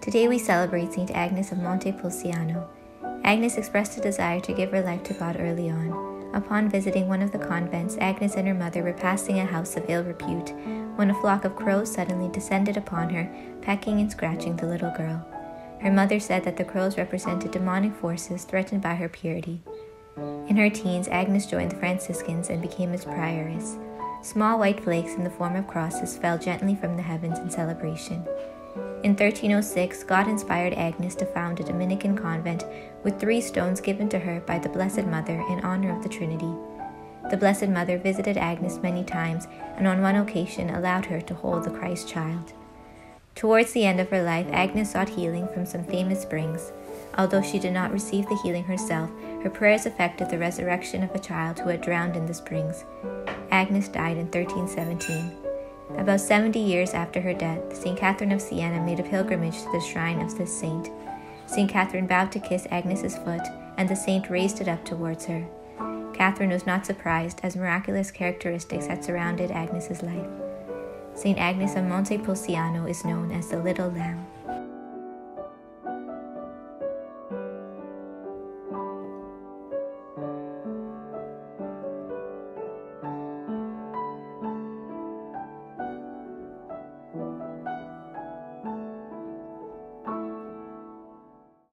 Today we celebrate St. Agnes of Montepulciano. Agnes expressed a desire to give her life to God early on. Upon visiting one of the convents, Agnes and her mother were passing a house of ill repute when a flock of crows suddenly descended upon her, pecking and scratching the little girl. Her mother said that the crows represented demonic forces threatened by her purity. In her teens, Agnes joined the Franciscans and became its prioress. Small white flakes in the form of crosses fell gently from the heavens in celebration. In 1306, God inspired Agnes to found a Dominican convent with three stones given to her by the Blessed Mother in honor of the Trinity. The Blessed Mother visited Agnes many times and on one occasion allowed her to hold the Christ child. Towards the end of her life, Agnes sought healing from some famous springs. Although she did not receive the healing herself, her prayers effected the resurrection of a child who had drowned in the springs. Agnes died in 1317. About 70 years after her death, St. Catherine of Siena made a pilgrimage to the shrine of this saint. St. Catherine bowed to kiss Agnes's foot, and the saint raised it up towards her. Catherine was not surprised, as miraculous characteristics had surrounded Agnes's life. St. Agnes of Monte Montepulciano is known as the Little Lamb.